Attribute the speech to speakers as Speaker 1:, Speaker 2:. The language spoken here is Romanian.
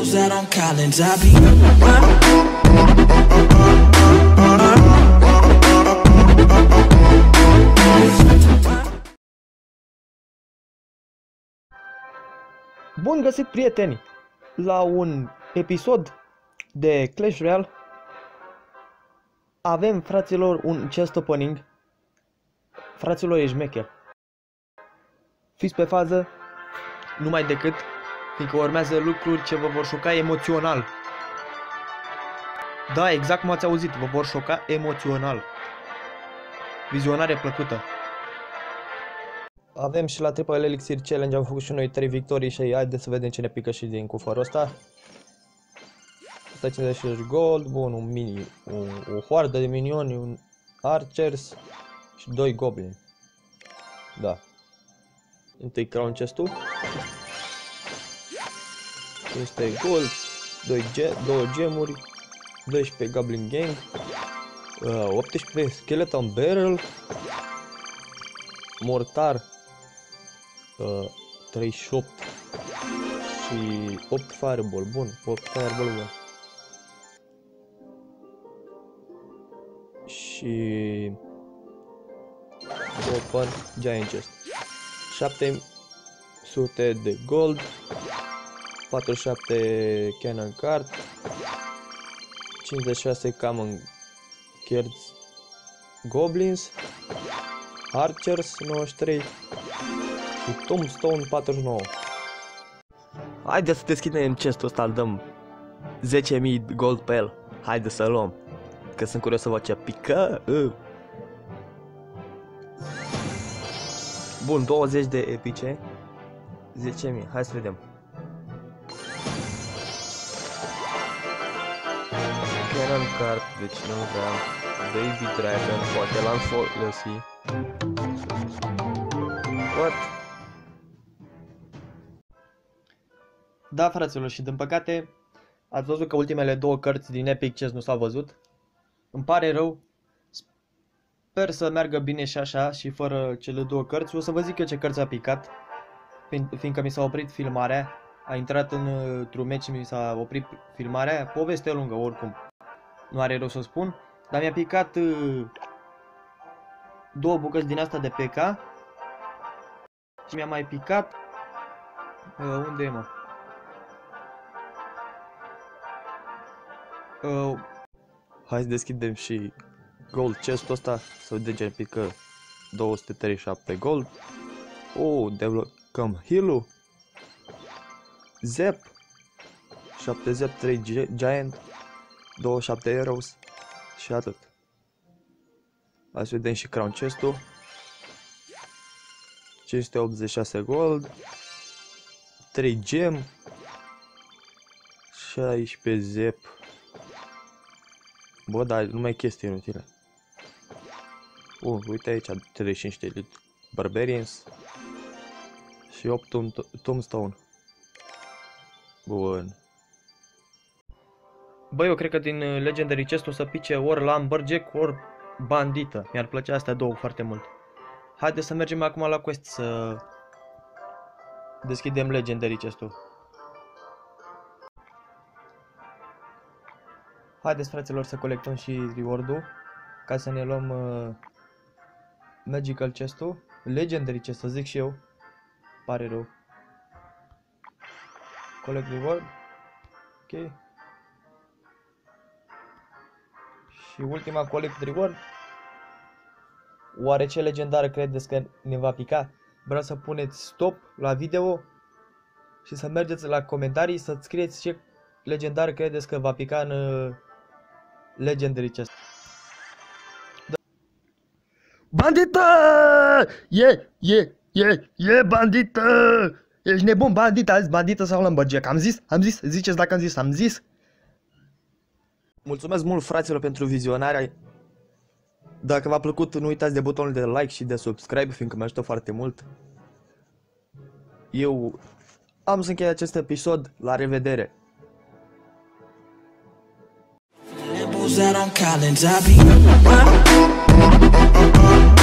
Speaker 1: Who's out on Collins? I be.
Speaker 2: Bun găsit, prieteni, la un episod de Clash Royale. Avem, fraților, un chest opening. Fraților, e șmecher. Fiți pe fază, numai decât, fiindcă urmează lucruri ce vă vor șoca emoțional. Da, exact cum ați auzit, vă vor șoca emoțional. Vizionare plăcută. Avem și la Triple Elixir Challenge, am făcut și noi 3 victorii și haideți să vedem ce ne pică și din cufărul ăsta. 150 gold, bun, un mini, o, o hoardă de minioni, un archers și 2 goblin. Da. Întâi crown chest-ul. Este gold, 2, ge 2 gemuri, 12 goblin gang, uh, 18 skeleton barrel, mortar uh, 38 și 8 fireball, bun, 8 fireball, bun. Și open giant chest. 700 de gold, 47 cannon card, 56 common cards goblins, archers 93 și Tombstone 49. Haideți să deschidem chestul ăsta, îl dăm 10.000 gold pe el. Haideți să luăm. Că sunt curios să văd ce pică. Uh. Bun, 20 de epice. 10.000, hai să vedem. Cannon card, deci nu vreau. Baby Dragon, poate l-am folosit. What? Da, fraților, și din păcate ați văzut că ultimele două cărți din Epic Chess nu s-au văzut. Îmi pare rău. Sper să meargă bine și așa și fără cele două cărți. O să vă zic eu ce cărți a picat, fiindcă mi s-a oprit filmarea. A intrat într-un meci și mi s-a oprit filmarea. Poveste lungă oricum. Nu are rost să spun. Dar mi-a picat uh, două bucăți din asta de PK și mi-a mai picat uh, unde e mă? Uh, hai să deschidem și gold chest-ul ăsta să vedem ce pică. 237 gold oh, deblocăm heal-ul. Zep. 7 Zep 3 Giant 27 Arrows și atât. Hai să vedem și crown chest-ul. 586 gold. 3 gem. 16 zep. Bă, dar numai chestii inutile. Uh, uite aici 35 de elite Barbarians Și 8 Tombstone. Bun Băi, eu cred că din uh, Legendary Chest o să pice ori Lumberjack, ori Bandită Mi-ar plăcea astea două foarte mult Haideți să mergem acum la quest să deschidem Legendary chest-ul. Haideți fraților să colectăm și reward-ul ca să ne luăm uh, Magical chest-ul, Legendary chest să zic și eu. Pare rău. Collect reward. Ok. Și ultima collect reward Oare ce legendară credeți că ne va pica? Vreau să puneți stop la video și să mergeți la comentarii să scrieți ce legendar credeți că va pica în uh, Legendary Chest. Da. Bandită! E, e, e, e bandită! Ești nebun, bandită, azi bandită sau lămbăgeac. Am zis, am zis, ziceți dacă am zis, am zis. Mulțumesc mult fraților pentru vizionarea dacă v-a plăcut, nu uitați de butonul de like și de subscribe, fiindcă mă ajută foarte mult. Eu am să închei acest episod. La revedere!
Speaker 1: out on Collins? I be.